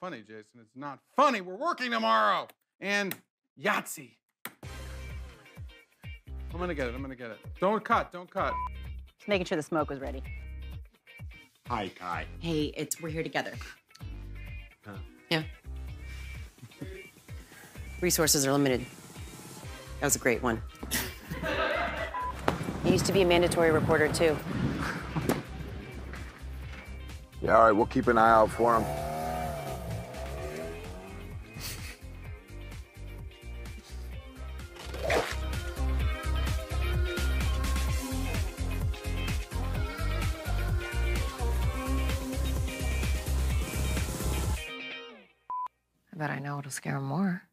funny, Jason. It's not funny. We're working tomorrow. And Yahtzee. I'm gonna get it. I'm gonna get it. Don't cut. Don't cut. Just making sure the smoke was ready. Hi, Kai. Hey, it's we're here together. Huh? Yeah. Resources are limited. That was a great one. He used to be a mandatory reporter, too. Yeah, all right, we'll keep an eye out for him. I bet I know it'll scare him more.